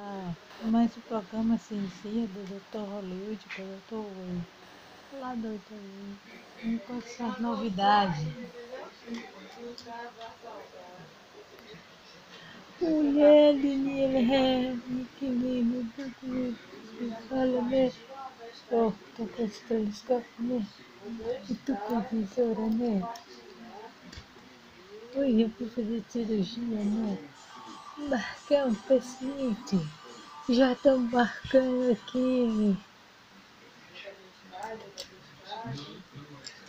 lá. Mas o programa Ciência do Dr. Hollywood com o Dr. Wayne. Lá, Dr. Wayne. Com essas novidades. Mulher, Daniela, que lindo, Olha, né? Oh, tô com esse telescópio, né? E tu com a tesoura, né? Oi, eu fui fazer cirurgia, né? Marcar um paciente. Já estão marcando aqui.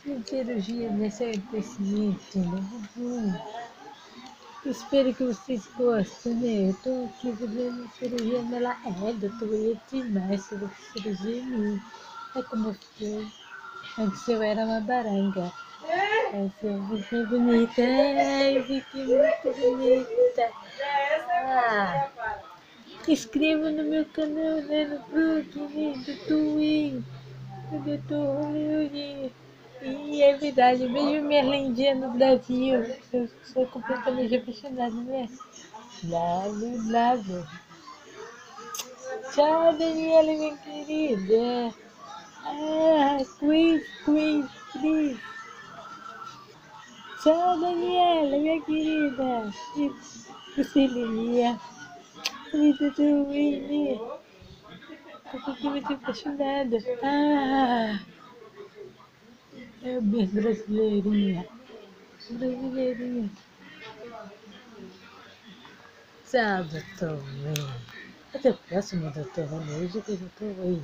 Uma cirurgia nessa paciente, né? Hum. Espero que vocês gostem, né? Eu tô aqui fazendo cirurgia nela. É, doutor, eu demais sobre cirurgia em mim. É como eu fiquei. Antes eu era uma baranga. Essa eu fiquei bonita. É, eu fiquei muito bonita. Ah, inscreva no meu canal, né? No blog? Do Twin. Do. Hollywood. E é verdade, vejo minha lindinha no Brasil. Eu sou completamente apaixonada, né? Lavo, lavo. Tchau, Daniela, minha querida. Ah, quiz, quiz, quiz. Tchau, Daniela, minha querida. Priscilinha. Vida do Winnie. Tô completamente apaixonada. Ah. É bem brasileirinha. Brasileirinha. Tchau, doutor Wayne. Até o próximo, doutor. Hoje que eu tô aí.